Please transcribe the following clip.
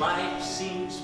life seems